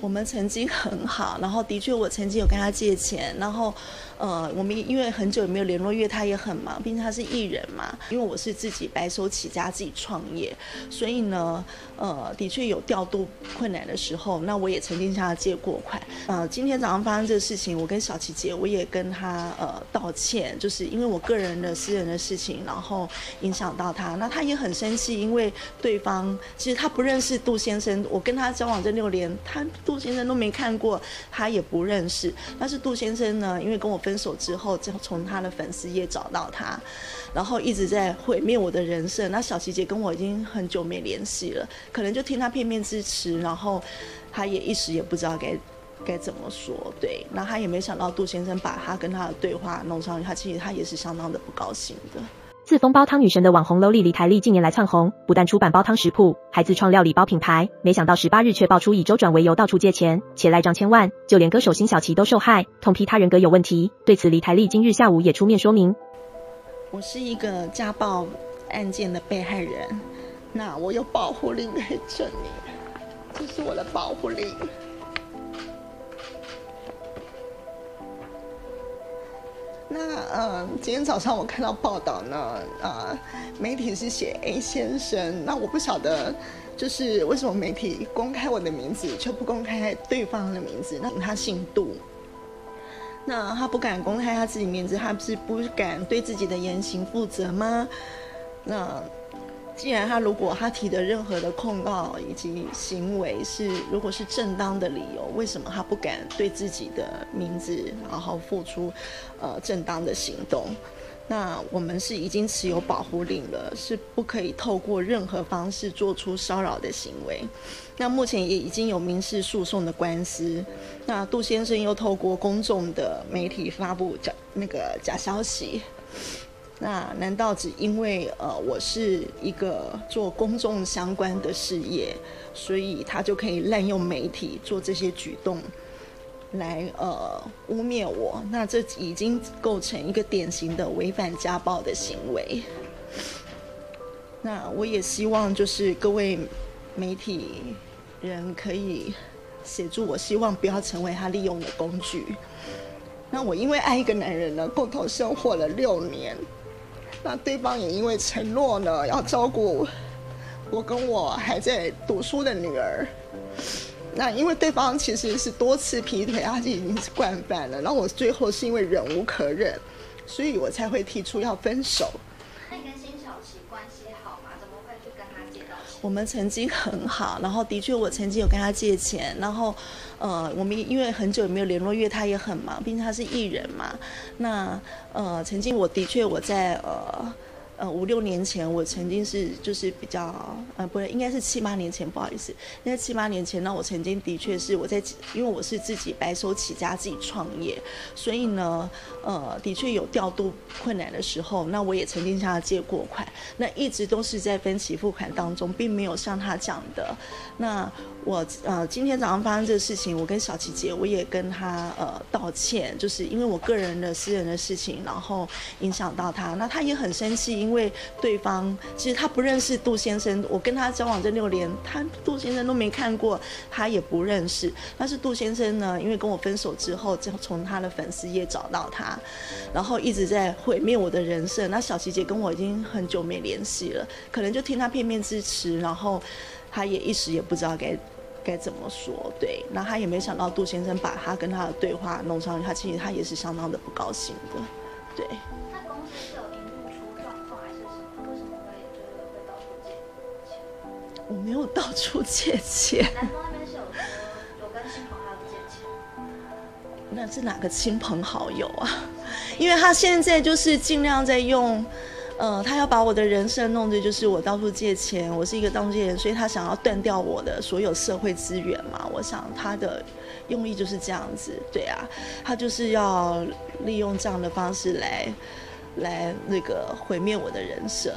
我们曾经很好，然后的确我曾经有跟他借钱，然后，呃，我们因为很久也没有联络，因为他也很忙，毕竟他是艺人嘛。因为我是自己白手起家，自己创业，所以呢，呃，的确有调度困难的时候，那我也曾经向他借过款。呃，今天早上发生这个事情，我跟小琪姐我也跟他呃道歉，就是因为我个人的私人的事情，然后影响到他，那他也很生气，因为对方其实他不认识杜先生，我跟他交往这六年，他。杜先生都没看过，他也不认识。但是杜先生呢，因为跟我分手之后，就从他的粉丝页找到他，然后一直在毁灭我的人设。那小琪姐跟我已经很久没联系了，可能就听他片面之词，然后他也一时也不知道该该怎么说。对，那他也没想到杜先生把他跟他的对话弄上去，他其实他也是相当的不高兴的。自封煲汤女神的网红 Loli 李台丽近年来窜红，不但出版煲汤食谱，还自创料理包品牌。没想到十八日却爆出以周转为由到处借钱，且赖账千万，就连歌手辛晓琪都受害，痛批他人格有问题。对此，李台丽今日下午也出面说明：我是一个家暴案件的被害人，那我有保护令可以证明，这是我的保护令。那呃，今天早上我看到报道呢，呃，媒体是写 A 先生，那我不晓得，就是为什么媒体公开我的名字，却不公开对方的名字？那他姓杜，那他不敢公开他自己名字，他不是不敢对自己的言行负责吗？那。既然他如果他提的任何的控告以及行为是如果是正当的理由，为什么他不敢对自己的名字然后付出呃正当的行动？那我们是已经持有保护令了，是不可以透过任何方式做出骚扰的行为。那目前也已经有民事诉讼的官司。那杜先生又透过公众的媒体发布假那个假消息。那难道只因为呃我是一个做公众相关的事业，所以他就可以滥用媒体做这些举动，来呃污蔑我？那这已经构成一个典型的违反家暴的行为。那我也希望就是各位媒体人可以协助我，希望不要成为他利用的工具。那我因为爱一个男人呢，共同生活了六年。那对方也因为承诺呢，要照顾我跟我还在读书的女儿。那因为对方其实是多次劈腿，他就已经是惯犯了。然后我最后是因为忍无可忍，所以我才会提出要分手。那跟辛晓琪关系好吗？怎么会去跟他借到钱？我们曾经很好，然后的确我曾经有跟他借钱，然后。呃，我们因为很久没有联络，因为他也很忙，毕竟他是艺人嘛。那呃，曾经我的确我在呃。呃，五六年前我曾经是就是比较呃，不对，应该是七八年前，不好意思，因为七八年前呢，我曾经的确是我在，因为我是自己白手起家自己创业，所以呢，呃，的确有调度困难的时候，那我也曾经向他借过款，那一直都是在分期付款当中，并没有像他讲的。那我呃今天早上发生这个事情，我跟小琪姐我也跟他呃道歉，就是因为我个人的私人的事情，然后影响到他，那他也很生气。因因为对方其实他不认识杜先生，我跟他交往这六年，他杜先生都没看过，他也不认识。但是杜先生呢，因为跟我分手之后，就从他的粉丝页找到他，然后一直在毁灭我的人设。那小琪姐跟我已经很久没联系了，可能就听他片面之词，然后他也一时也不知道该该怎么说。对，那他也没想到杜先生把他跟他的对话弄上去，他其实他也是相当的不高兴的。对。我没有到处借钱。南方那边是有有跟亲朋好友借钱。那是哪个亲朋好友啊？因为他现在就是尽量在用，呃，他要把我的人生弄的，就是我到处借钱，我是一个当借人，所以他想要断掉我的所有社会资源嘛。我想他的用意就是这样子，对啊，他就是要利用这样的方式来，来那个毁灭我的人设。